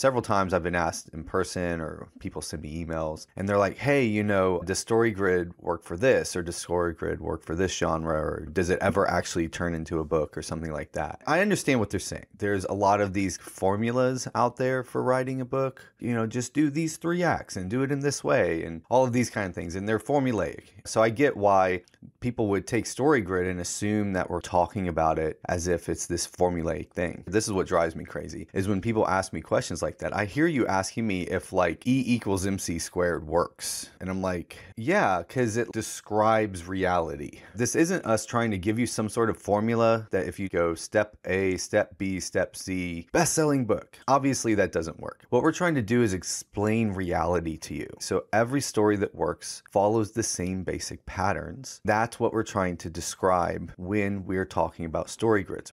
several times I've been asked in person or people send me emails and they're like, hey, you know, does story grid work for this or does story grid work for this genre or does it ever actually turn into a book or something like that? I understand what they're saying. There's a lot of these formulas out there for writing a book. You know, just do these three acts and do it in this way and all of these kind of things. And they're formulaic. So I get why people would take StoryGrid and assume that we're talking about it as if it's this formulaic thing. This is what drives me crazy is when people ask me questions like that. I hear you asking me if like E equals MC squared works. And I'm like, yeah, because it describes reality. This isn't us trying to give you some sort of formula that if you go step A, step B, step C, best selling book. Obviously, that doesn't work. What we're trying to do is explain reality to you. So every story that works follows the same basic patterns. That's what we're trying to describe when we're talking about story grids.